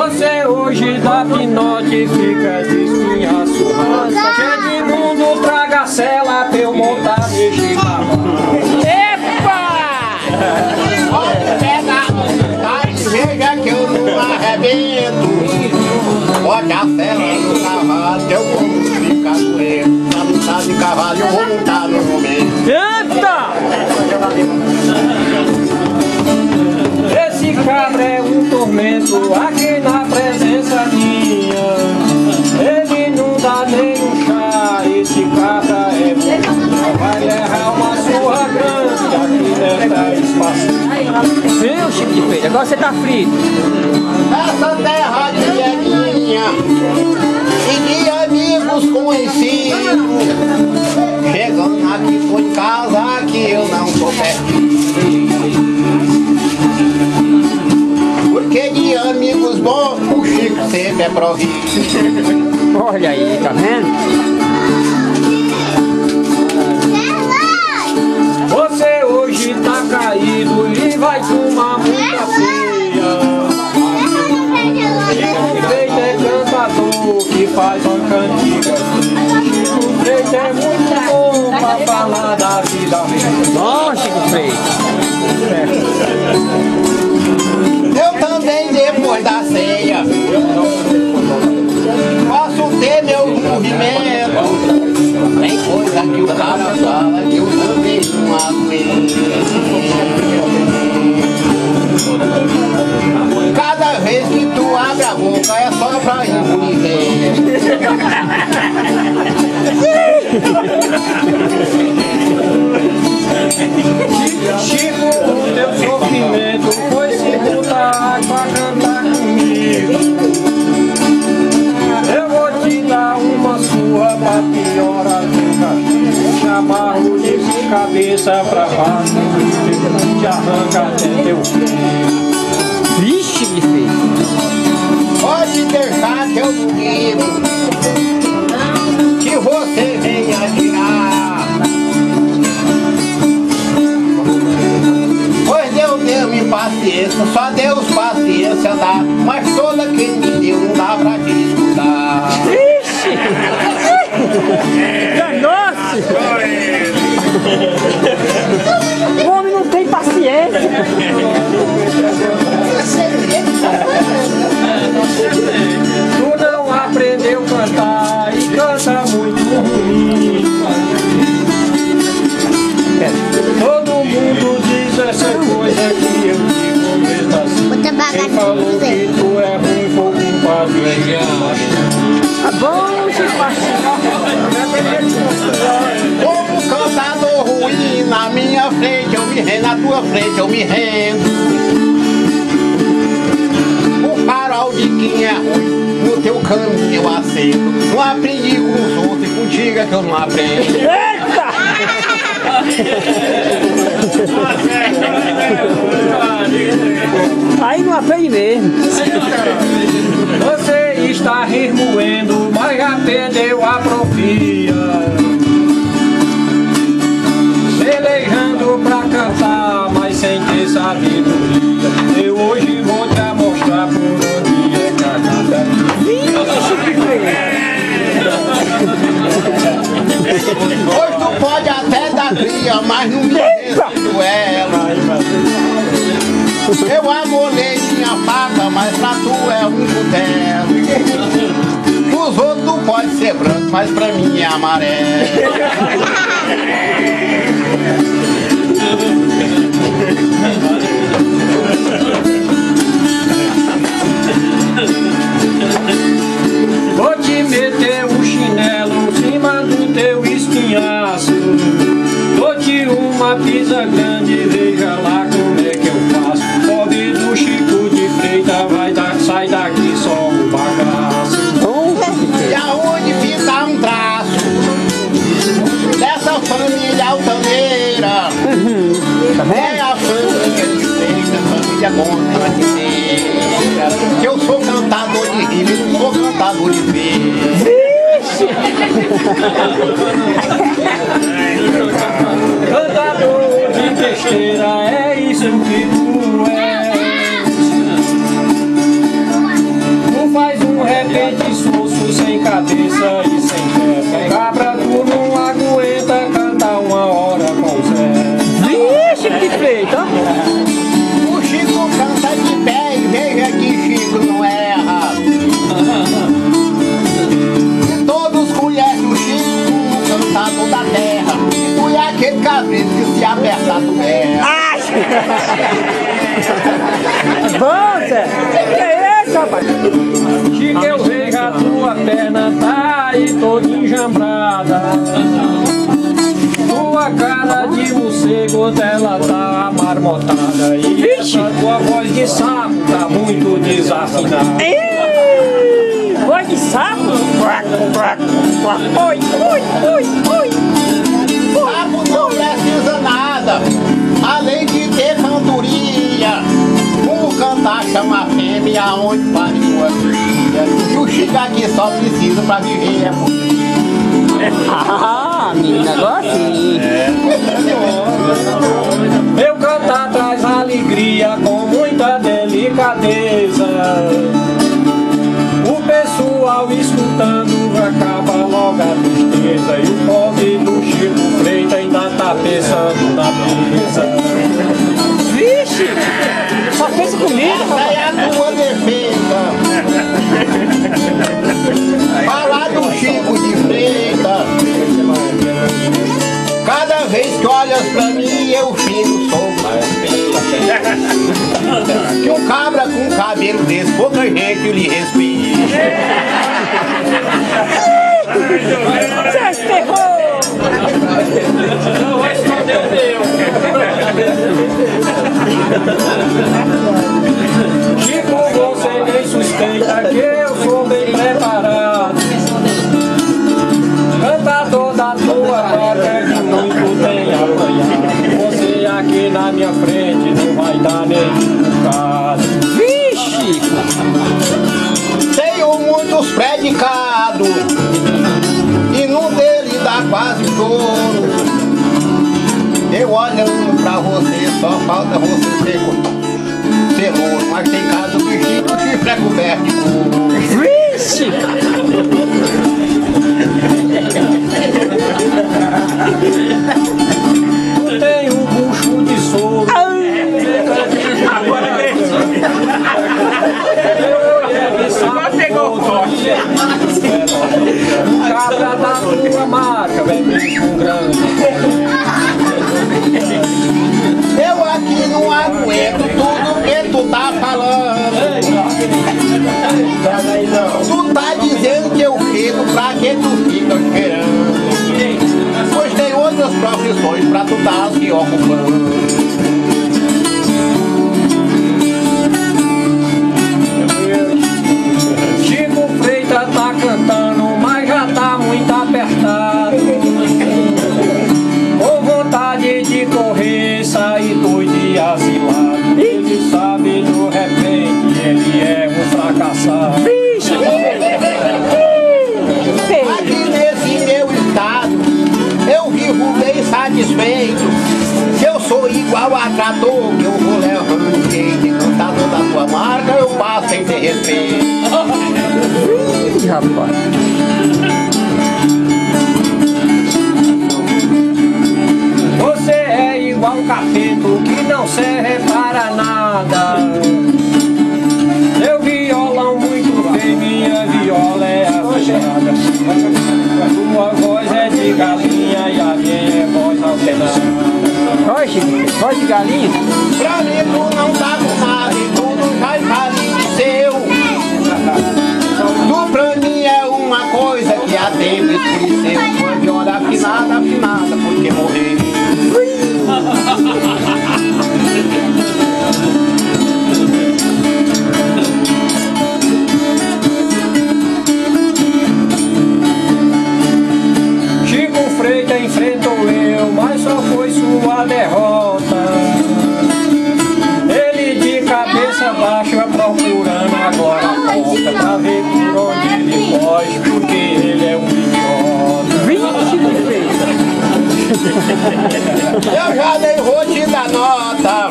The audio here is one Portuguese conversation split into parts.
Você hoje dá pinote, fica de espinha surrada. Cheio de mundo, traga cela pra eu montar e Epa! Pega a veja que eu não arrebento. Pode a cela no cavalo, que eu vou ficar doendo. Na luta de cavalo eu vou montar no aqui na presença minha. Ele não dá nem um chá, esse cabra é bom. Vai levar uma surra grande aqui nesta espaço. Viu, Chico de Feira? Agora você tá frito. Essa terra aqui é minha E de amigos conhecidos Chegando aqui em casa que eu não tô perdido sempre é provido Olha aí, tá vendo? Você hoje tá caído e vai tomar muita feia. Chico Freito é cantador que faz uma cantiga. Chico Freito é muito bom pra falar da vida. Bom, Chico Freio. Boca é só pra engolir Chico, o teu sofrimento foi se botar pra cantar comigo. Eu vou te dar uma surra pra piorar teu castigo. Te amarro de cabeça pra baixo, te arranca até teu fim. Vixe, de feio. Que eu duvido Que você venha tirar. Pois Deus deu-me paciência Só Deus paciência dá. Mas toda que me deu não dá pra te escutar Danou-se! Frente eu me rendo. O farol de quem é ruim No teu caminho eu aceito Não aprendi com os outros E contigo é que eu não aprendo Mas não me respeito ela Eu amolei minha faca Mas pra tu é um cutelo Os outros pode ser branco Mas pra mim é amarelo sai daqui só o bagaço. E aonde fica um traço Dessa família altaneira? É a família de feita, família contradiceira Que eu sou cantador de rima, eu não sou cantador de feira Cantador de besteira, é isso que cara de morcego dela tá marmotada. E essa tua voz de sapo tá muito desafinada. Ih, Voz de sapo? Oi, oi, oi, oi. Sapo não precisa nada, além de ter cantoria. Como cantar chama fêmea aonde pare sua cria. E o Chico aqui só precisa pra viver. é muito. Ah, menina, agora sim. Meu cantar traz alegria com muita delicadeza. O pessoal escutando acaba logo a tristeza. E o pobre do Chico Freita ainda tá pensando na beleza. Vixe! Só pensa comigo, rapaz. é que olhas pra mim, eu fico sob Que um cabra com cabelo desse, pouca gente lhe respeita. Você ferrou! Chico, você nem suspeita que eu sou bem preparado. Louro. Mas tem caso que Chico chifre é coberto tu tá se trator, que eu vou levando jeito. E cantador da tua marca, eu passo sem ter respeito. Ih, rapaz. Você é igual um capeto que não serve para nada. Meu violão muito feio, minha viola é afinada. Sua voz é de galinha e a minha é voz alternada. De, voz de galinha? Pra tu não tá com nada e tudo já seu. Tu pra mim é uma coisa que há tempo escureceu. Uma viola afinada, afinada, porque morreu. Pra ver por onde ele foge, porque ele é um idiota. Vixe, que feio. Eu já dei dar nota.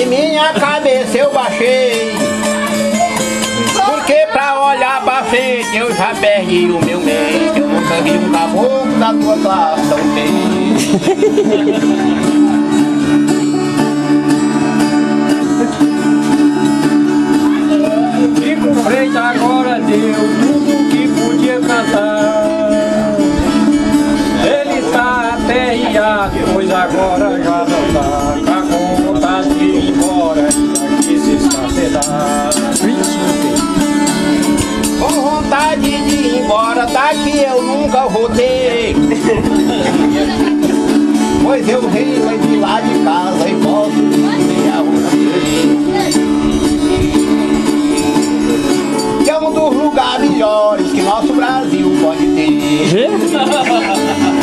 E minha cabeça eu baixei. Porque pra olhar nunca perde o meu. Que eu nunca vi um caboclo da tua classe tão bem. Chico Freitas agora deu tudo que podia cantar. Ele tá aperreado, pois agora já não tá. Tá com vontade de ir embora e daqui se escapedar. Com vontade de ir embora, daqui eu nunca voltei. pois eu venho de lá de casa ter.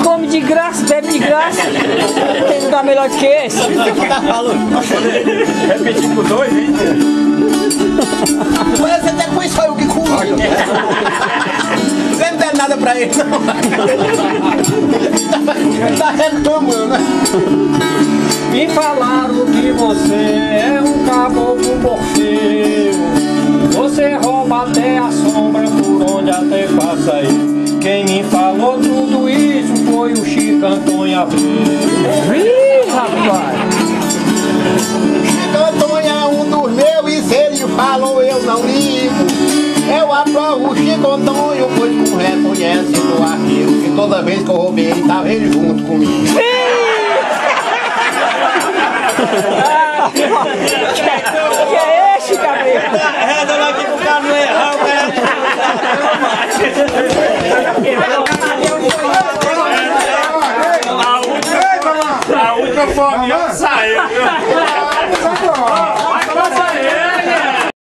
Come de graça, bebe de graça. Tem lugar melhor do que esse? tá falando? Repetir por dois, hein? Parece até que foi eu que comi. Você não der nada pra ele, não. tá reclamando, né? Me falaram que você é um caboclo morfeu Você rouba até a sombra por onde até passa aí Quem me falou tudo isso foi o Chico Antônio Abreu Ih, rapaz. Chico Antônio é um dos meus e se ele falou eu não ligo. Eu aprovo o Chico Antônio, pois como reconhece no arquivo que toda vez que eu roubei ele tava ele junto comigo. Que é a última família saiu.